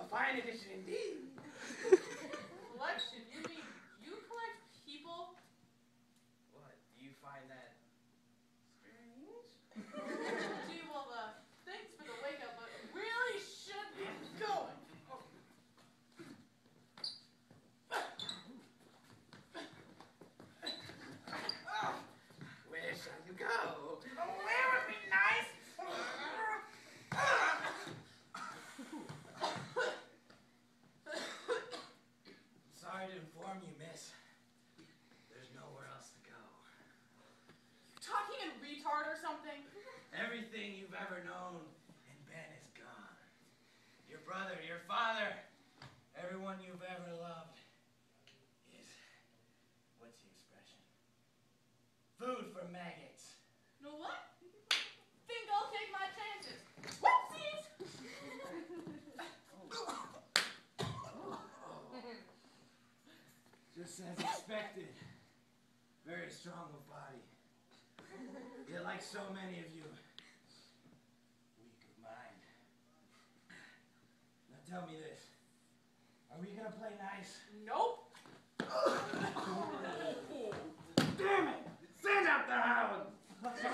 A fine edition indeed. Collection? You mean you collect people? What? Do you find that you, miss. There's nowhere else to go. Talking in retard or something? Everything you've ever known and been is gone. Your brother, your father, everyone you've ever loved is, what's the expression? Food for maggots. Just as expected. Very strong of body. Yet like so many of you, weak of mind. Now tell me this. Are we gonna play nice? Nope. Damn it! Send out the hound!